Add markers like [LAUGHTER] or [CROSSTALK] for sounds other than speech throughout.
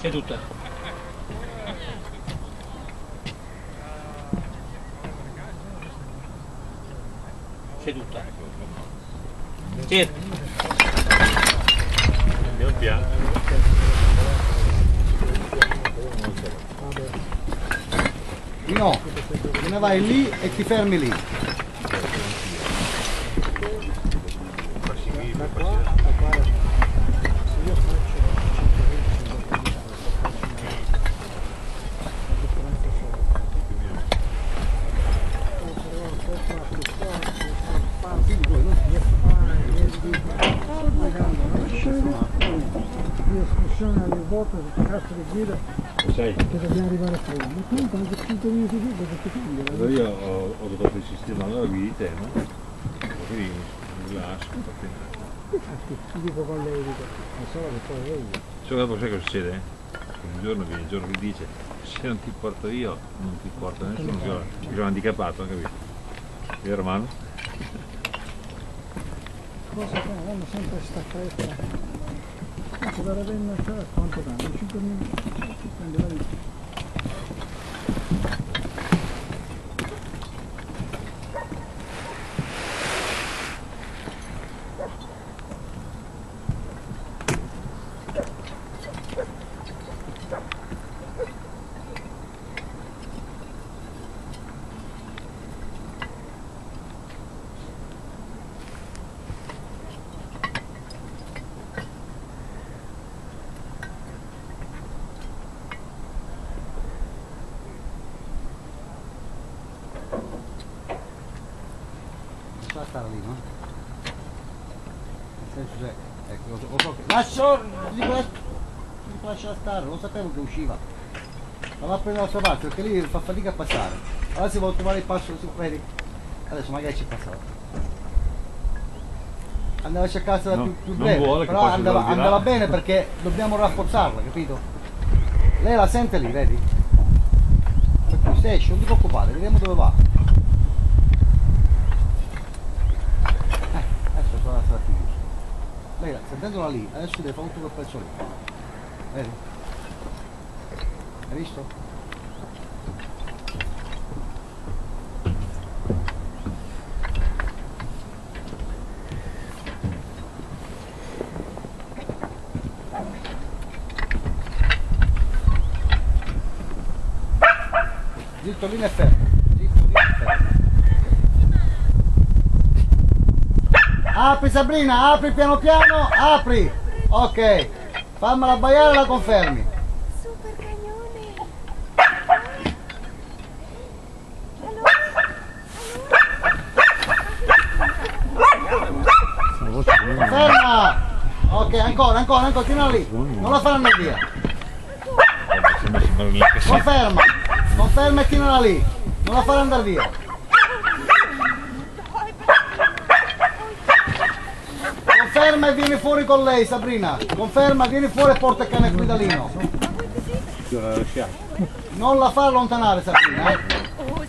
Seduta. Seduta. Sì. Pian piano. No, te ne vai lì e ti fermi lì. Discussione alle volte su cazzo di guida che dobbiamo arrivare fuori. Ma comunque anche 5 minuti dopo che ti allora io ho, ho dovuto sistemare la guida, no? Quindi mi lascio, perché... Infatti, ti dico con lei, dico, non so che poi lei. Solo dopo sai cosa succede? Che Un giorno viene, il giorno che dice se non ti porto io, non ti porta nessuno, che ho- che sono handicappato, capito? Vero Manu? Cosa che hanno sempre sta fretta. Ci dare bene a casa, quanto danno? 5 Lascia stare lì, no? Nel senso se... Ecco, lo so, lo so che... Lascio! Dico, dico lasciala stare, lo sapevo che usciva. Ma va a prendere la sua parte perché lì fa fatica a passare. Allora si vuole trovare il passo su vedi. Adesso magari ci passava. Andava a cercarsela No, più, più non breve, però andava, andava bene perché dobbiamo rafforzarla, capito? Lei la sente lì, vedi? Cui se esce, non ti preoccupare, vediamo dove va. Eh, adesso sarà sarà più giusto. Lei la- sentendola lì, adesso deve fare tutto quel pezzo lì. Vedi? Hai visto? Zitto lì e fermo. Zitto lì e fermo. Apri Sabrina, apri piano piano, apri. Ok. Fammela abbaiare e la confermi. Super cagnone. Ferma! Ok, ancora, ancora, ancora, tienila lì. Non la fare andare via. Conferma. Conferma e tienila lì. Non la fare andare via. Conferma e vieni fuori con lei, Sabrina. Conferma, vieni fuori e porta il cane al guidalino. Non la fa allontanare, Sabrina, eh.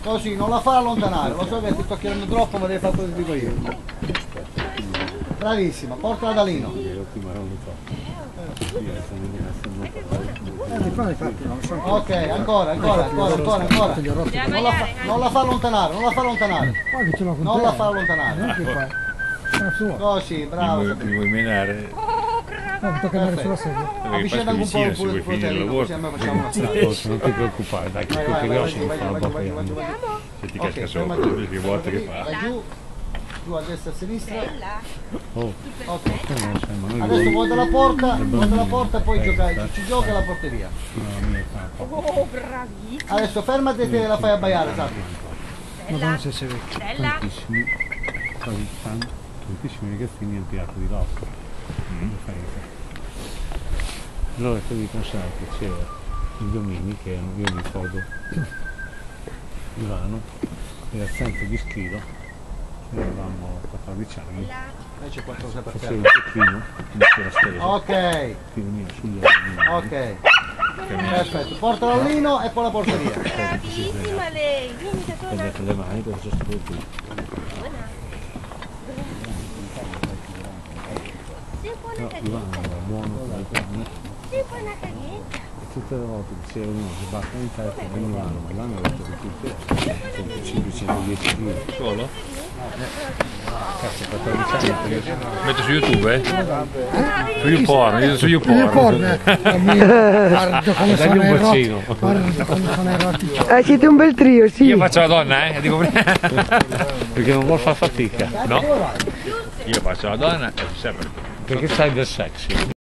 Così, non la fa allontanare. Lo so che ti sto chiedendo troppo, ma devi fare quello che dico io. Bravissima, portala da Lino. Ok, ancora, ancora, ancora, ancora, ancora. Non la, fa, non la fa allontanare, non la fa allontanare. Non la fa allontanare. La sua. Così, Mi bravo. vuoi, mi vuoi menare? No, mi tocca andare sulla sedia. Avvicina un po' il fratello, così almeno facciamo una strada. Non ti preoccupare, dai, che vai, grosse non fanno vai. Se ti casca giù. che volte che fa. Vai giù, giù a destra e a sinistra. Oh, Ok. non sai, ma noi Adesso guarda la porta, guarda la porta e poi gioca, ci gioca e la porteria. Oh, bravissimo. Adesso fermati e te la fai abbaiare, Sabri. Madonna se sei vecchio. Bella. tantissimi, quasi tan- tantissimi ragazzini hanno tirato di lotto. Mm. Allora poi mi pensare che c'era il Domini, che erano- io mi ricordo Ivano, era senza di schilo, avevamo 14 anni, Lei c'è qualcosa per facevo tecchino, mi c'era steso, Ok, filo mio sugli ok. Perfetto, portala al lino e poi la porteria. Bravissima lei. Vieni da Ho torna. detto le mani perché sono stato qui. Sì, buona No. Ivano buono, il cane, una cagetta. Tutte le volte che c'era uno che batte in testa venivano, ma l'hanno detto che tutte 510 kg. Solo? Cazzo, 14 anni. Metto su YouTube, eh? Su YouPorn, io su Io YouPorn. porno, guarda come sono un bacino. Guarda come sono erotico. Eh, siete un bel trio, sì. Io faccio la donna, eh? Dico. [LAUGHS] Perché non vuol far fatica. No? Io faccio la donna e sempre. Perché sai del sexy.